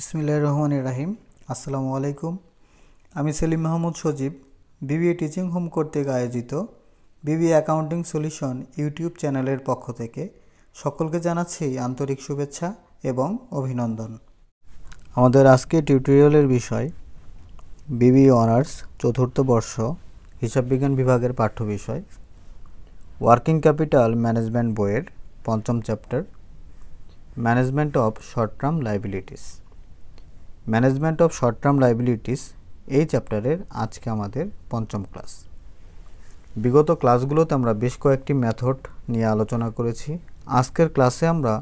বিসমিল্লাহ রহমান রাহিম। আসসালামু আলাইকুম আমি Selim Mahmud Sajib, BBA teaching home কর্তৃক আয়োজিত বিবিএ অ্যাকাউন্টিং সলিউশন ইউটিউব চ্যানেলের পক্ষ থেকে সকলকে জানাচ্ছি আন্তরিক শুভেচ্ছা এবং অভিনন্দন। আমাদের আজকে টিউটোরিয়ালের বিষয় বিবি অনার্স চতুর্থ বর্ষ হিসাব বিজ্ঞান বিভাগের পাঠ্য বিষয়। ওয়ার্কিং ক্যাপিটাল ম্যানেজমেন্ট বইয়ের পঞ্চম chapter, management of short term liabilities. Management of short term liabilities এই চ্যাপ্টারের আজকে আমাদের পঞ্চম ক্লাস বিগত ক্লাসগুলোতে আমরা বেশ কয়েকটি মেথড নিয়ে আলোচনা করেছি। আজকের ক্লাসে আমরা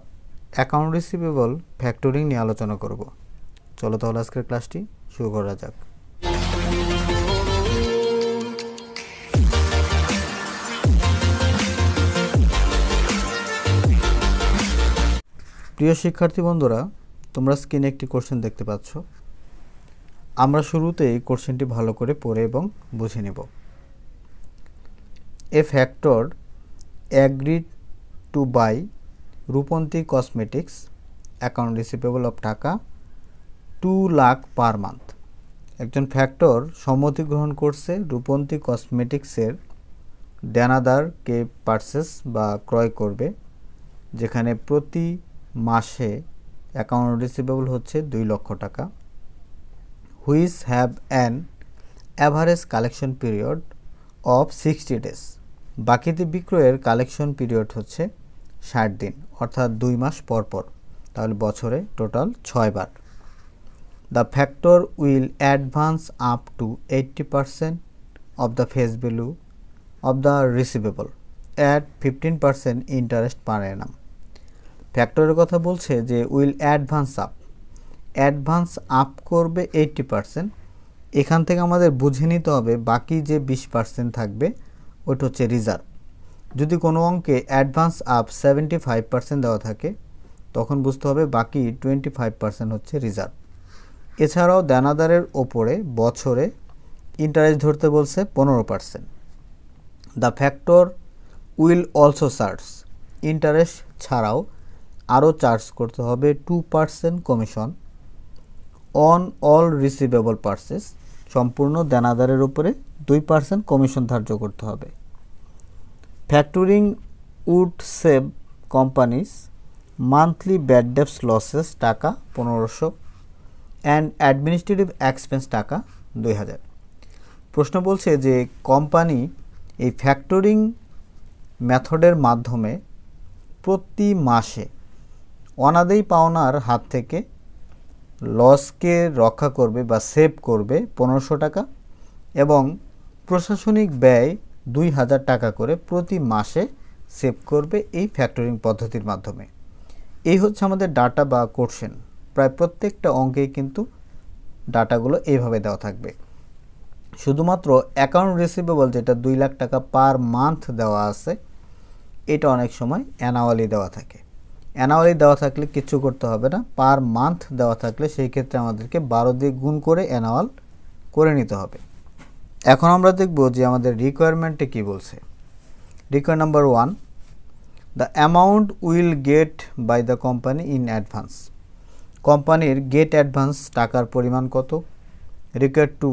অ্যাকাউন্ট রিসিভেবল ফ্যাক্টরিং নিয়ে আলোচনা করব। চলো তাহলে আজকের ক্লাসটি শুরু করা যাক। প্রিয় শিক্ষার্থী বন্ধুরা তোমরা স্ক্রিনে একটি কোশ্চেন দেখতে পাচ্ছ। আমরা শুরুতেই কোশ্চেনটি ভালো করে পড়ে এবং বুঝে নেব। A factor agreed to buy Rupanti cosmetics account receivable of টাকা টু লাখ পার মান্থ একজন ফ্যাক্টর সম্মতি গ্রহণ করছে রূপন্তী কসমেটিক্সের দেনাদারকে পারচেস বা ক্রয় করবে, যেখানে প্রতি মাসে অ্যাকাউন্ট রিসিভেবল হচ্ছে দুই লক্ষ টাকা। Which have an average collection period of sixty days. বাকিতে বিক্রয়ের কালেকশন পিরিয়ড হচ্ছে ষাট দিন, অর্থাৎ দুই মাস পর পর, তাহলে বছরে টোটাল ছয়বার the factor will advance up to eighty percent of the face value of the receivable at fifteen percent interest per annum. ফ্যাক্টরের কথা বলছে যে will advance up. Advance up করবে এইটটি পারসেন্ট। এখান থেকে আমাদের বুঝে নিতে হবে বাকি যে বিশ পার্সেন্ট থাকবে ওইটা হচ্ছে রিজার্ভ। যদি কোনো অঙ্কে advance up seventy five percent দেওয়া থাকে, তখন বুঝতে হবে বাকি টোয়েন্টি ফাইভ পার্সেন্ট হচ্ছে রিজার্ভ। এছাড়াও দেনাদারের ওপরে বছরে ইন্টারেস্ট ধরতে বলছে পনেরো percent. The factor will also charge interest ছাড়াও আরও চার্জ করতে হবে two percent commission on all receivable purchase সম্পূর্ণ দেনাদারের উপরে দুই পার্সেন্ট কমিশন ধার্য করতে হবে। Factoring would save company's monthly bad debts losses টাকা পনেরোশো অ্যান্ড অ্যাডমিনিস্ট্রেটিভ এক্সপেন্স টাকা দুই হাজার। প্রশ্ন বলছে যে কোম্পানি এই ফ্যাক্টরিং মেথডের মাধ্যমে প্রতি মাসে অনাদেই পাওনার হাত থেকে লসকে রক্ষা করবে বা সেভ করবে পনেরোশো টাকা এবং প্রশাসনিক ব্যয় দুই হাজার টাকা করে প্রতি মাসে সেভ করবে এই ফ্যাক্টরিং পদ্ধতির মাধ্যমে। এই হচ্ছে আমাদের ডাটা বা কোর্শন প্রায় প্রত্যেকটা অঙ্কেই কিন্তু ডাটাগুলো এইভাবে দেওয়া থাকবে। শুধুমাত্র অ্যাকাউন্ট রিসিভেবল যেটা দুই লাখ টাকা পার মান্থ দেওয়া আছে, এটা অনেক সময় অ্যানাওয়ালি দেওয়া থাকে। অ্যানাওয়ালি দেওয়া থাকলে কিছু করতে হবে না পার মান্থ দেওয়া থাকলে সেই ক্ষেত্রে আমাদেরকে বারো দিয়ে গুণ করে অ্যানুয়াল করে নিতে হবে। এখন আমরা দেখব যে আমাদের রিকোয়ারমেন্টে কি বলছে। Require number one the amount will get by the company in advance কোম্পানির গেট অ্যাডভান্স টাকার পরিমাণ কত? Require two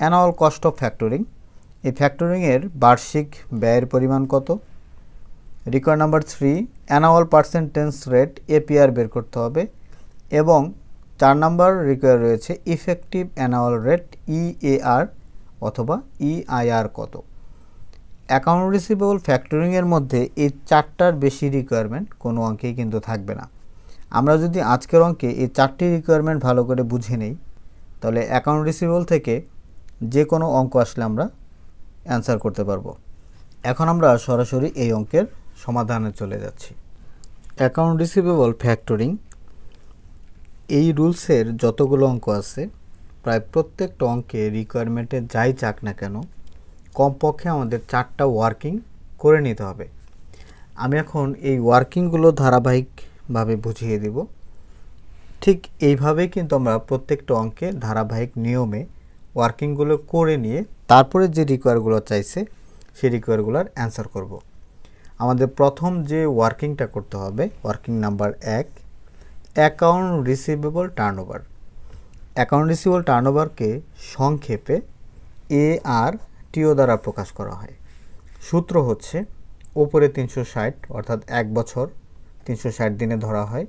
annual cost of factoring এই ফ্যাক্টরিংয়ের বার্ষিক ব্যয়ের পরিমাণ কত? Require number three annual percentage rate APR বের করতে হবে এবং চার নাম্বার রিকোয়ার রয়েছে ইফেক্টিভ অ্যানুয়াল রেট ইএআর অথবা ইআইআর কত? অ্যাকাউন্ট রিসিভেবল ফ্যাক্টরিংয়ের মধ্যে এই চারটার বেশি রিকোয়ারমেন্ট কোনো অঙ্কেই কিন্তু থাকবে না। আমরা যদি আজকের অঙ্কে এই চারটি রিকোয়ারমেন্ট ভালো করে বুঝে নেই, তাহলে অ্যাকাউন্ট রিসিভেবল থেকে যে কোনো অঙ্ক আসলে আমরা অ্যান্সার করতে পারব। এখন আমরা সরাসরি এই অঙ্কের সমাধানে চলে যাচ্ছি। অ্যাকাউন্ট রিসিভেবল ফ্যাক্টরিং এই রুলসের যতগুলো অঙ্ক আছে, প্রায় প্রত্যেকটা অঙ্কে রিকোয়ারমেন্টে যাই চাক না কেন, কমপক্ষে আমাদের চারটা ওয়ার্কিং করে নিতে হবে। আমি এখন এই ওয়ার্কিংগুলো ধারাবাহিকভাবে বুঝিয়ে দেব। ঠিক এইভাবেই কিন্তু আমরা প্রত্যেকটা অঙ্কে ধারাবাহিক নিয়মে ওয়ার্কিংগুলো করে নিয়ে তারপরে যে রিকোয়ারগুলো চাইছে, সেই রিকোয়ারগুলোর অ্যান্সার করব। আমাদের প্রথম যে ওয়ার্কিংটা করতে হবে, ওয়ার্কিং নাম্বার এক, account receivable turnover. Account receivable টার্নওভারকে সংক্ষেপে এ আর টিও দ্বারা প্রকাশ করা হয়। সূত্র হচ্ছে, ওপরে তিনশো ষাট, অর্থাৎ এক বছর, তিনশো ষাট দিনে ধরা হয়।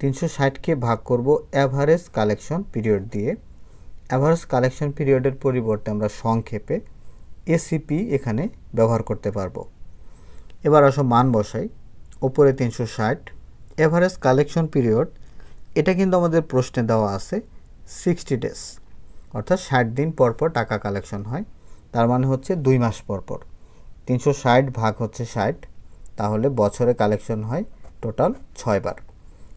তিনশো ষাটকে ভাগ করব অ্যাভারেজ কালেকশন পিরিয়ড দিয়ে। অ্যাভারেজ কালেকশন পিরিয়ডের পরিবর্তে আমরা সংক্ষেপে এসিপি এখানে ব্যবহার করতে পারব। এবার আসো মান বসাই, ওপরে তিনশো ষাট এভারেজ কালেকশন পিরিয়ড, এটা কিন্তু আমাদের প্রশ্নে দেওয়া আছে, সিক্সটি ডেজ, অর্থাৎ ষাট দিন পর পর টাকা কালেকশন হয়, তার মানে হচ্ছে দুই মাস পর পর। তিনশো ষাট ভাগ হচ্ছে ষাট, তাহলে বছরে কালেকশন হয় টোটাল ছয়বার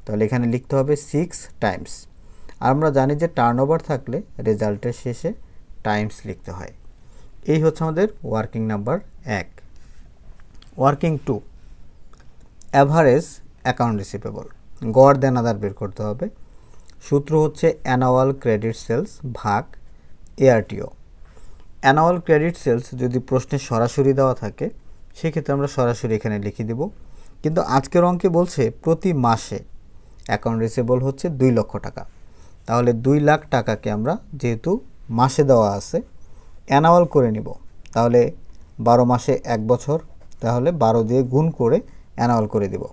তাহলে এখানে লিখতে হবে সিক্স টাইমস। আর আমরা জানি যে টার্ন থাকলে রেজাল্টের শেষে টাইমস লিখতে হয়। এই হচ্ছে আমাদের ওয়ার্কিং নাম্বার এক। Working two average account receivable গড় দেনাদার বের করতে হবে। সূত্র হচ্ছে অ্যানুয়াল ক্রেডিট সেলস ভাগ এআরটিও অ্যানুয়াল ক্রেডিট সেলস যদি প্রশ্নে সরাসরি দেওয়া থাকে, সেক্ষেত্রে আমরা সরাসরি এখানে লিখে দেব। কিন্তু আজকের অঙ্কে বলছে প্রতি মাসে অ্যাকাউন্ট রিসিভেবল হচ্ছে দুই লক্ষ টাকা। তাহলে দুই লাখ টাকাকে আমরা যেহেতু মাসে দেওয়া আছে, অ্যানুয়াল করে নিব। তাহলে বারো মাসে এক বছর তাহলে বারো দিয়ে গুণ করে অ্যানুয়াল করে দিব।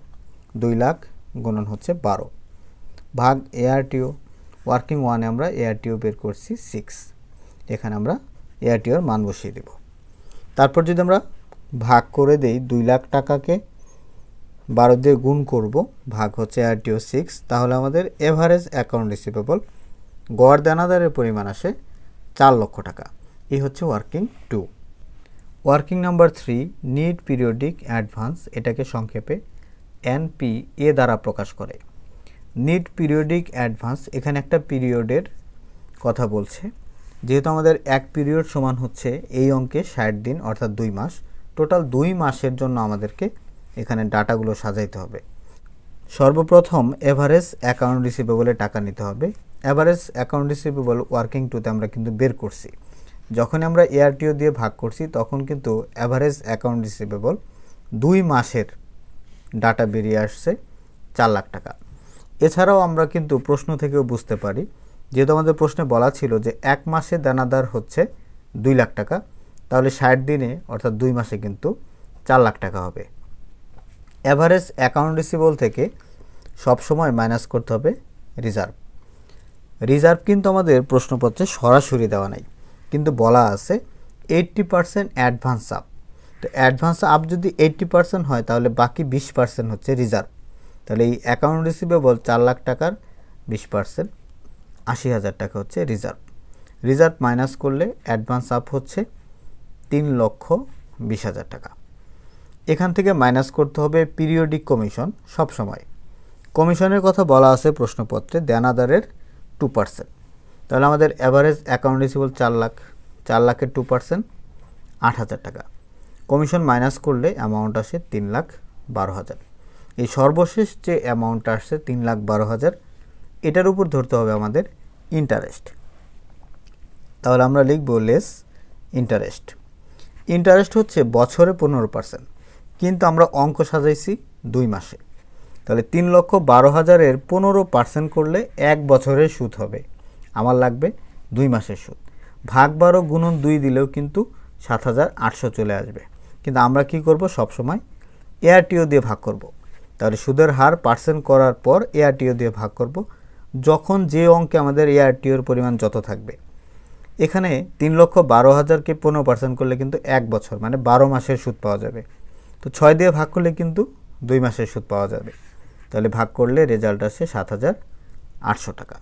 দুই লাখ গুণন হচ্ছে বারো। ভাগ এআরটিও ওয়ার্কিং ওয়ানে আমরা এআরটিও বের করছি সিক্স এখানে আমরা এআরটিওর মান বসিয়ে দেব। তারপর যদি আমরা ভাগ করে দেই দুই লাখ টাকাকে বারো দিয়ে গুণ করব, ভাগ হচ্ছে এআরটিও সিক্স তাহলে আমাদের এভারেজ অ্যাকাউন্ট রিসিভেবল গড় দেনাদারের পরিমাণ আসে চার লক্ষ টাকা। এই হচ্ছে working two working number three need periodic advance এটাকে সংক্ষেপে এনপি এ দ্বারা প্রকাশ করে। নিড পিরিয়ডিক অ্যাডভান্স এখানে একটা পিরিয়ডের কথা বলছে। যেহেতু আমাদের এক পিরিয়ড সমান হচ্ছে এই অঙ্কে ষাট দিন, অর্থাৎ দুই মাস টোটাল দুই মাসের জন্য আমাদেরকে এখানে ডাটাগুলো সাজাইতে হবে। সর্বপ্রথম এভারেজ অ্যাকাউন্ট রিসিভেবলে টাকা নিতে হবে। অ্যাভারেজ অ্যাকাউন্ট রিসিভেবল ওয়ার্কিং টুতে আমরা কিন্তু বের করছি। যখন আমরা এআরটিও দিয়ে ভাগ করছি, তখন কিন্তু অ্যাভারেজ অ্যাকাউন্ট রিসিভেবল দুই মাসের ডাটা বেরিয়ে আসছে চার লাখ টাকা। এছাড়াও আমরা কিন্তু প্রশ্ন থেকেও বুঝতে পারি, যেহেতু আমাদের প্রশ্নে বলা ছিল যে এক মাসে দানাদার হচ্ছে দুই লাখ টাকা, তাহলে ষাট দিনে অর্থাৎ দুই মাসে কিন্তু চার লাখ টাকা হবে। অ্যাভারেজ অ্যাকাউন্ট রিসিভেবল থেকে সবসময় মাইনাস করতে হবে রিজার্ভ রিজার্ভ কিন্তু আমাদের প্রশ্নপত্রে সরাসরি দেওয়া নাই। কিন্তু বলা আছে এইট্টি পারসেন্ট অ্যাডভান্স আপ তো অ্যাডভান্স আপ যদি এইট্টি পারসেন্ট হয়, তাহলে বাকি বিশ পার্সেন্ট হচ্ছে রিজার্ভ তাহলে এই অ্যাকাউন্ট রিসিভেবল চার লাখ টাকার বিশ পার্সেন্ট আশি হাজার টাকা হচ্ছে রিজার্ভ রিজার্ভ মাইনাস করলে অ্যাডভান্স আপ হচ্ছে তিন লক্ষ বিশ হাজার টাকা। এখান থেকে মাইনাস করতে হবে পিরিয়ডিক কমিশন সব সময় কমিশনের কথা বলা আছে প্রশ্নপত্রে দেনাদারের টু পার্সেন্ট তাহলে আমাদের অ্যাভারেজ অ্যাকাউন্ট রিসিবল চার লাখ, চার লাখের টু পার্সেন্ট আট হাজার টাকা। কমিশন মাইনাস করলে অ্যামাউন্ট আসে তিন লাখ বারো হাজার। এই সর্বশেষ যে অ্যামাউন্ট আসছে তিন লাখ বারো হাজার, এটার উপর ধরতে হবে আমাদের ইন্টারেস্ট তাহলে আমরা লিখব লেস ইন্টারেস্ট ইন্টারেস্ট হচ্ছে বছরে পনেরো পার্সেন্ট কিন্তু আমরা অঙ্ক সাজাইছি দুই মাসে। তাহলে তিন লক্ষ বারো হাজারের পনেরো পার্সেন্ট করলে এক বছরের সুদ হবে। আমার লাগবে দুই মাসের সুদ। ভাগ বারো গুণন দুই দিলেও কিন্তু সাত হাজার আটশো চলে আসবে। কিন্তু আমরা কি করব? সবসময় এআরটিও দিয়ে ভাগ করব। তাহলে সুদের হার পার্সেন্ট করার পর এআরটিও দিয়ে ভাগ করব। যখন যে অঙ্কে আমাদের এআরটিওর পরিমাণ যত থাকবে। এখানে তিন লক্ষ বারো হাজারকে পনেরো পার্সেন্ট করলে কিন্তু এক বছর মানে বারো মাসের সুদ পাওয়া যাবে। তো ছয় দিয়ে ভাগ করলে কিন্তু দুই মাসের সুদ পাওয়া যাবে। তাহলে ভাগ করলে রেজাল্ট আসে সাত হাজার আটশো টাকা।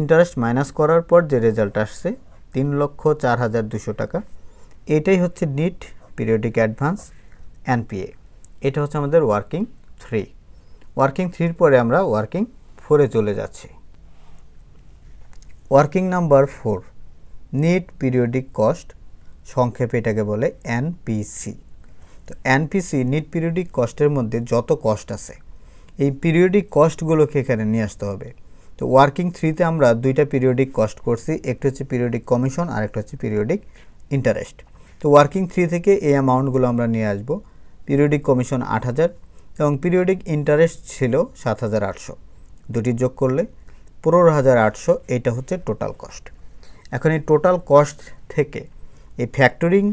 ইন্টারেস্ট মাইনাস করার পর যে রেজাল্ট আসছে, তিন লক্ষ চার হাজার দুশো টাকা। এটাই হচ্ছে নিট পিরিয়ডিক অ্যাডভান্স এনপিএ। এটা হচ্ছে আমাদের ওয়ার্কিং থ্রি। ওয়ার্কিং থ্রির পরে আমরা ওয়ার্কিং ফোরে চলে যাচ্ছি। Working number four, net periodic cost, সংক্ষেপে এটাকে বলে এনপিসি। তো এনপিসি, নিট পিরিয়ডিক কস্টের মধ্যে যত কস্ট আছে, এই পিরিয়ডিক কস্টগুলোকে এখানে নিয়ে আসতে হবে। তো ওয়ার্কিং থ্রিতে আমরা দুইটা পিরিয়ডিক কস্ট করছি, একটা হচ্ছে পিরিয়ডিক কমিশন আর একটা হচ্ছে পিরিয়ডিক ইন্টারেস্ট তো ওয়ার্কিং থ্রি থেকে এই অ্যামাউন্টগুলো আমরা নিয়ে আসব পিরিয়ডিক কমিশন আট হাজার এবং পিরিয়ডিক ইন্টারেস্ট ছিল সাত হাজার আটশো। দুটি যোগ করলে পনেরো হাজার আটশো এইটা হচ্ছে টোটাল কস্ট এখন এই টোটাল কস্ট থেকে এই ফ্যাক্টরিং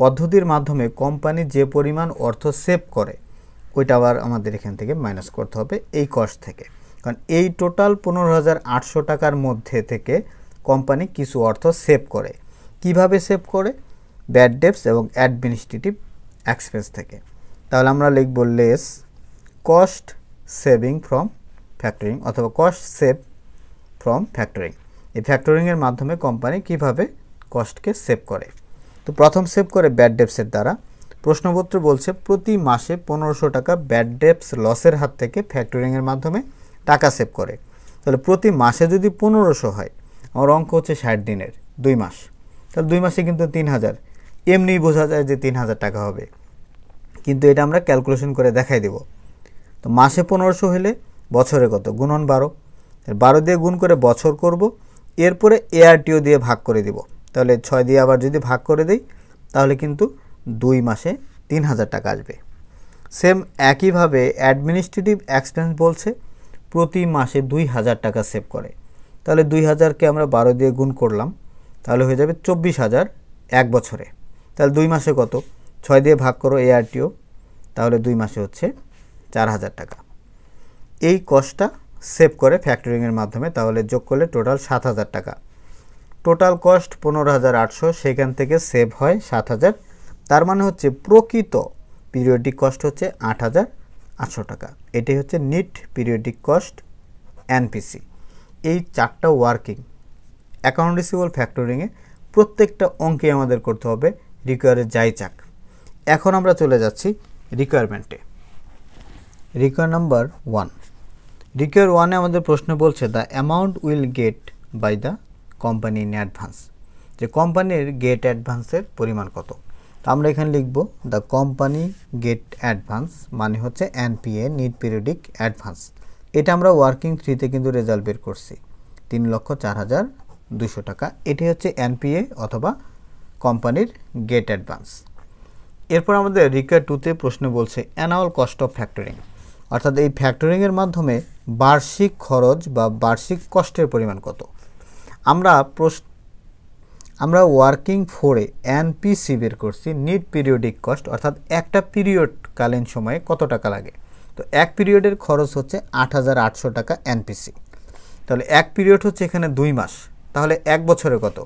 পদ্ধতির মাধ্যমে কোম্পানি যে পরিমাণ অর্থ সেভ করে, ওইটা আবার আমাদের এখান থেকে মাইনাস করতে হবে এই কস্ট থেকে। কারণ এই টোটাল পনেরো হাজার আটশো টাকার মধ্যে থেকে কোম্পানি কিছু অর্থ সেভ করে। কীভাবে সেভ করে? ব্যাড ডেপস এবং অ্যাডমিনিস্ট্রেটিভ এক্সপেন্স থেকে। তাহলে আমরা লিখব less cost saving from factoring অথবা কস্ট সেভ ফ্রম ফ্যাক্টরিং এই ফ্যাক্টরিংয়ের মাধ্যমে কোম্পানি কীভাবে কস্টকে সেভ করে? তো প্রথম সেভ করে ব্যাড ডেপসের দ্বারা। প্রশ্নপত্র বলছে, প্রতি মাসে পনেরোশো টাকা ব্যাড ডেপস লসের হাত থেকে ফ্যাক্টরিংয়ের মাধ্যমে টাকা সেভ করে। তাহলে প্রতি মাসে যদি পনেরোশো হয়, আমার অঙ্ক হচ্ছে ষাট দিনের, দুই মাস। তাহলে দুই মাসে কিন্তু তিন হাজার। এমনিই বোঝা যায় যে তিন হাজার টাকা হবে। কিন্তু এটা আমরা ক্যালকুলেশন করে দেখাই দেব। তো মাসে পনেরোশো হলে বছরে কত? গুণন বারো। বারো দিয়ে গুণ করে বছর করব, এরপরে এআরটিও দিয়ে ভাগ করে দিব। তাহলে ছয় দিয়ে আবার যদি ভাগ করে দিই, তাহলে কিন্তু দুই মাসে তিন হাজার টাকা আসবে। সেম একইভাবে অ্যাডমিনিস্ট্রেটিভ এক্সপেন্স বলছে প্রতি মাসে দুই হাজার টাকা সেভ করে। তাহলে দুই হাজারকে আমরা বারো দিয়ে গুণ করলাম, তাহলে হয়ে যাবে চব্বিশ হাজার এক বছরে। তাহলে দুই মাসে কত? ছয় দিয়ে ভাগ করো এআরটিও তাহলে দুই মাসে হচ্ছে চার হাজার টাকা। এই কস্টটা সেভ করে ফ্যাক্টরিংয়ের মাধ্যমে, তাহলে যোগ করলে টোটাল সাত হাজার টাকা। টোটাল কস্ট পনেরো হাজার আটশো, সেখান থেকে সেভ হয় সাত হাজার। তার মানে হচ্ছে প্রকৃত পিরিয়ডিক কস্ট হচ্ছে আট হাজার আটশো টাকা। এটাই হচ্ছে নিট পিরিয়ডিক কস্ট এনপিসি। এই চারটা ওয়ার্কিং অ্যাকাউন্ট রিসিভেবল ফ্যাক্টরিংয়ে প্রত্যেকটা অঙ্কে আমাদের করতে হবে রিকোয়ারে যাই চাক। এখন আমরা চলে যাচ্ছি রিকোয়ারমেন্টে রিকোয়ার নাম্বার ওয়ান রিকোয়ার ওয়ানে আমাদের প্রশ্ন বলছে the amount will get by the company in advance যে কোম্পানির গেট অ্যাডভান্সের পরিমাণ কত? আমরা এখানে লিখব দ্য কোম্পানি গেট অ্যাডভান্স মানে হচ্ছে এনপিএ নিট পিরিয়ডিক অ্যাডভান্স এটা আমরা ওয়ার্কিং থ্রিতে কিন্তু রেজাল্ট বের করছি। তিন লক্ষ চার হাজার দুশো টাকা। এটি হচ্ছে এনপিএ অথবা কোম্পানির গেট অ্যাডভান্স এরপর আমাদের রিকোয়ার টুতে প্রশ্ন বলছে অ্যানুয়াল কস্ট অফ ফ্যাক্টরিং অর্থাৎ এই ফ্যাক্টরিংয়ের মাধ্যমে বার্ষিক খরচ বা বার্ষিক কষ্টের পরিমাণ কত? আমরা প্রশ্ন আমরা ওয়ার্কিং ফোরে এনপিসি বের করছি নিট পিরিয়ডিক কস্ট অর্থাৎ একটা পিরিয়ড কালীন সময়ে কত টাকা লাগে? তো এক পিরিয়ডের খরচ হচ্ছে আট হাজার আটশো টাকা এনপিসি তাহলে এক পিরিয়ড হচ্ছে এখানে দুই মাস, তাহলে এক বছরে কত?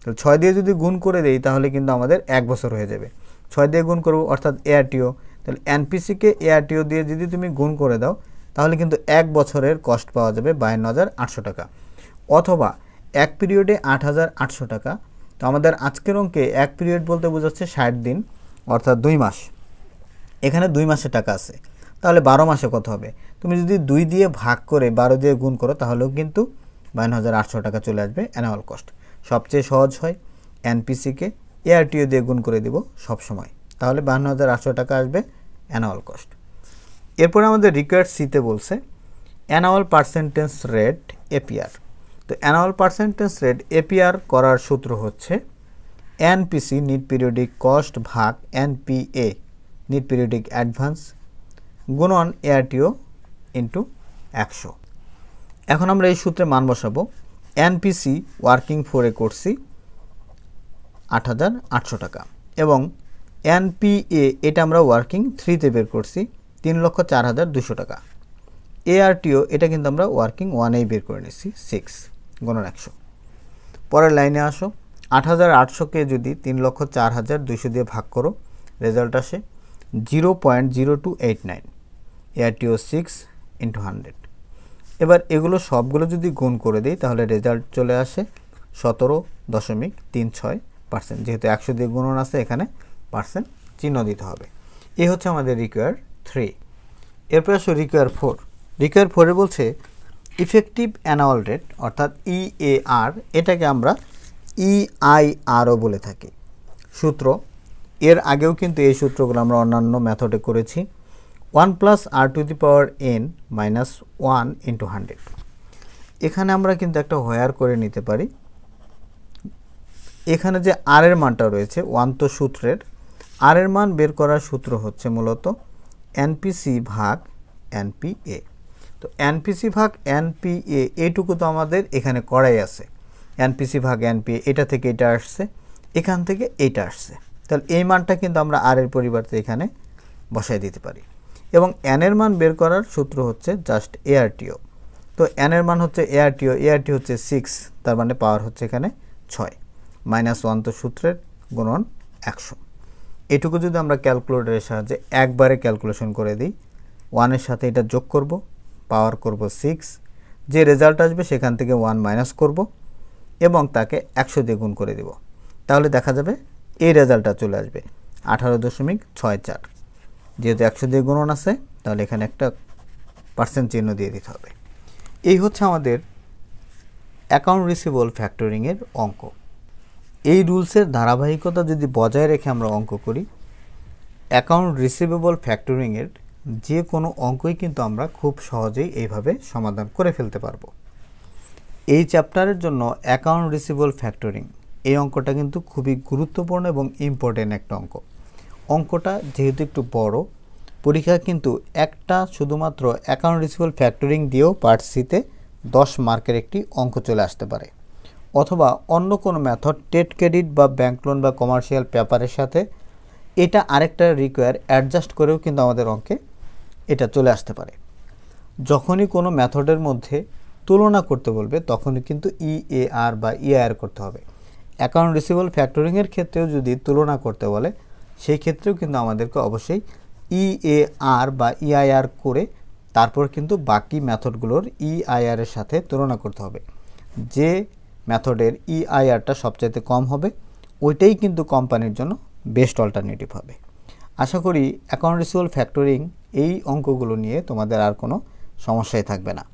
তাহলে ছয় দিয়ে যদি গুণ করে দেই, তাহলে কিন্তু আমাদের এক বছর হয়ে যাবে। ছয় দিয়ে গুণ করব, অর্থাৎ এআরটিও তাহলে এনপিসিকে এআরটিও দিয়ে যদি তুমি গুণ করে দাও, তাহলে কিন্তু এক বছরের কস্ট পাওয়া যাবে বায়ান্ন টাকা। অথবা এক পিরিয়ডে আট হাজার আটশো টাকা তো আমাদের আজকের অঙ্কে এক পিরিয়ড বলতে বোঝাচ্ছে ষাট দিন, অর্থাৎ দুই মাস। এখানে দুই মাসের টাকা আছে। তাহলে বারো মাসে কত হবে? তুমি যদি দুই দিয়ে ভাগ করে বারো দিয়ে গুণ করো, তাহলেও কিন্তু বায়ান্ন হাজার আটশো টাকা চলে আসবে অ্যানুয়াল কস্ট সবচেয়ে সহজ হয় এনপিসিকে এআরটিও দিয়ে গুণ করে দিব সব সময় তাহলে বাহান্ন হাজার আটশো টাকা আসবে অ্যানুয়াল কস্ট এরপরে আমাদের রিকোয়ার্ড সিতে বলছে অ্যানুয়াল পার্সেন্টেজ রেট এপিআর তো অ্যানুয়াল পার্সেন্টেজ রেট এপিআর করার সূত্র হচ্ছে এনপিসি নিট পিরিয়ডিক কস্ট ভাগ এনপিএ নিট পিরিয়ডিক অ্যাডভান্স গুণন এআরটিও ইন্টু একশো। এখন আমরা এই সূত্রে মান বসাবো। এনপিসি ওয়ার্কিং ফোরে করছি আট হাজার আটশো টাকা এবং এনপিএ এটা আমরা ওয়ার্কিং থ্রিতে বের করছি তিন লক্ষ চার হাজার দুশো টাকা। এআরটিও এটা কিন্তু আমরা ওয়ার্কিং ওয়ানেই বের করে নিচ্ছি সিক্স গণন একশো। পরের লাইনে আসো। আট হাজার আটশোকে যদি তিন লক্ষ চার হাজার দুশো দিয়ে ভাগ করো, রেজাল্ট আসে zero point zero two eight nine ARTO six into hundred. এবার এগুলো সবগুলো যদি গুণ করে দিই, তাহলে রেজাল্ট চলে আসে সতেরো দশমিক তিন ছয় পার্সেন্ট। যেহেতু একশো দিয়ে গুণন আছে, এখানে পার্সেন্ট চিহ্ন দিতে হবে। এই হচ্ছে আমাদের রিকোয়ার থ্রি এরপর আসো রিকোয়ার ফোর রিকোয়ার ফোরে বলছে ইফেক্টিভ অ্যানুয়াল রেট অর্থাৎ ইএআর এটাকে আমরা ইআইআরও বলে থাকি। সূত্র, এর আগেও কিন্তু এই সূত্রগুলো আমরা অন্যান্য মেথডে করেছি। One plus r to the power n minus one into hundred এখানে আমরা কিন্তু একটা হোয়ার করে নিতে পারি। এখানে যে আর এর মানটা রয়েছে ওয়ান তো সূত্রের। আর এর মান বের করার সূত্র হচ্ছে মূলত এনপিসি ভাগ এনপিএ তো এনপিসি ভাগ এনপিএ এইটুকু তো আমাদের এখানে করাই আছে। এনপিসি ভাগ এনপিএ এটা থেকে এটা আসছে, এখান থেকে এটা আসছে। তাহলে এই মানটা কিন্তু আমরা আর এর পরিবর্তে এখানে বসাই দিতে পারি। এবং এন মান বের করার সূত্র হচ্ছে জাস্ট এআরটিও তো এন মান হচ্ছে এআরটিও এআরটি হচ্ছে সিক্স তার মানে পাওয়ার হচ্ছে এখানে ছয়। মাইনাস ওয়ান তো সূত্রের গুণন একশো। এটুকু যদি আমরা ক্যালকুলেটরের সাহায্যে একবারে ক্যালকুলেশন করে দিই ওয়ানের সাথে এটা যোগ করব পাওয়ার করব সিক্স যে রেজাল্ট আসবে সেখান থেকে ওয়ান মাইনাস করব এবং তাকে একশো দিয়ে গুণ করে দেব। তাহলে দেখা যাবে এই রেজাল্টটা চলে আসবে আঠারো দশমিক ছয় চার। যেহেতু একশো দিয়ে গুণন আছে, তাহলে এখানে একটা পার্সেন্ট চিহ্ন দিয়ে দিতে হবে। এই হচ্ছে আমাদের অ্যাকাউন্ট রিসিভেবল ফ্যাক্টরিংয়ের অঙ্ক। এই রুলসের ধারাবাহিকতা যদি বজায় রেখে আমরা অঙ্ক করি অ্যাকাউন্ট রিসিভেবল ফ্যাক্টরিংয়ের যে কোনো অঙ্কই কিন্তু আমরা খুব সহজেই এইভাবে সমাধান করে ফেলতে পারব। এই চ্যাপ্টারের জন্য অ্যাকাউন্ট রিসিভেবল ফ্যাক্টরিং এই অঙ্কটা কিন্তু খুবই গুরুত্বপূর্ণ এবং ইম্পর্টেন্ট একটা অঙ্ক। অঙ্কটা যেহেতু একটু বড়, পরীক্ষা কিন্তু একটা শুধুমাত্র অ্যাকাউন্ট রিসিভেবল ফ্যাক্টরিং দিয়েও পার্ট সিতে দশ মার্কের একটি অঙ্ক চলে আসতে পারে। অথবা অন্য কোনো মেথড টেট ক্রেডিট বা ব্যাংক লোন বা কমার্শিয়াল পেপারের সাথে, এটা আরেকটা রিকোয়ার অ্যাডজাস্ট করেও কিন্তু আমাদের অঙ্কে এটা চলে আসতে পারে। যখনই কোনো মেথডের মধ্যে তুলনা করতে বলবে, তখনই কিন্তু ইএআর বা ইআইআর করতে হবে। অ্যাকাউন্ট রিসিভেবল ফ্যাক্টরিংয়ের ক্ষেত্রেও যদি তুলনা করতে বলে, সেই ক্ষেত্রেও কিন্তু আমাদেরকে অবশ্যই ইএআর বা ইআইআর করে তারপর কিন্তু বাকি মেথডগুলোর ইআইআর এর সাথে তুলনা করতে হবে। যে মেথডের ইআইআরটা সবচাইতে কম হবে, ওইটাই কিন্তু কোম্পানির জন্য বেস্ট অল্টারনেটিভ হবে। আশা করি অ্যাকাউন্ট রিসিভেবল ফ্যাক্টরিং এই অঙ্কগুলো নিয়ে তোমাদের আর কোনো সমস্যাই থাকবে না।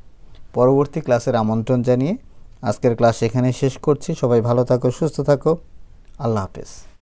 পরবর্তী ক্লাসের আমন্ত্রণ জানিয়ে আজকের ক্লাস এখানে শেষ করছি। সবাই ভালো থাকো, সুস্থ থাকো। আল্লাহ হাফেজ।